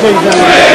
CJ's